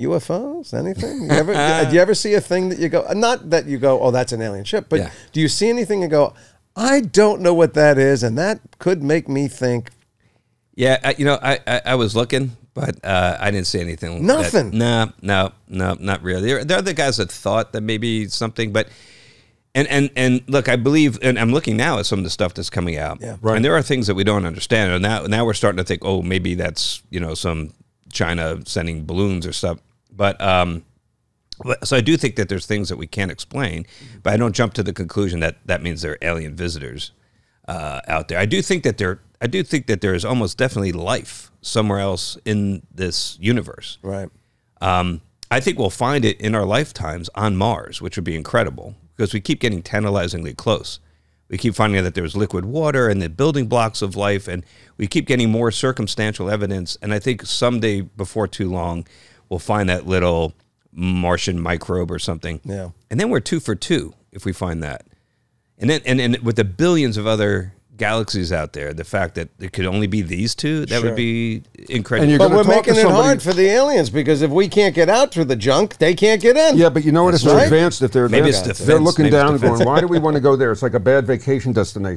UFOs? Anything? You ever, do you ever see a thing that you go, not that you go, oh, that's an alien ship, but Yeah. do you see anything and go, I don't know what that is, and that could make me think, Yeah, I, you know, I, I, I was looking, but uh, I didn't see anything. that- Nothing? no, no, no, not really. There, there are the guys that thought that maybe something, but and and and look, I believe, and I'm looking now at some of the stuff that's coming out. Yeah. right. And there are things that we don't understand, and now now we're starting to think, oh, maybe that's you know some China sending balloons or stuff. But um, so I do think that there's things that we can't explain, but I don't jump to the conclusion that that means there are alien visitors uh, out there. I do think that there, I do think that there is almost definitely life somewhere else in this universe. right? Um, I think we'll find it in our lifetimes on Mars, which would be incredible because we keep getting tantalizingly close. We keep finding out that there's liquid water and the building blocks of life, and we keep getting more circumstantial evidence. And I think someday, before too long, we'll find that little Martian microbe or something. Yeah. And then we're two for two if we find that. And then, and, and with the billions of other galaxies out there, the fact that it could only be these two, that Sure. would be incredible. And you're But we're making it hard for the aliens because if we can't get out through the junk, they can't get in. Yeah, but you know what? It's right. advanced if they're advanced. Maybe it's advanced. defense. They're looking Maybe down and going, "Why do we want to go there? It's like a bad vacation destination."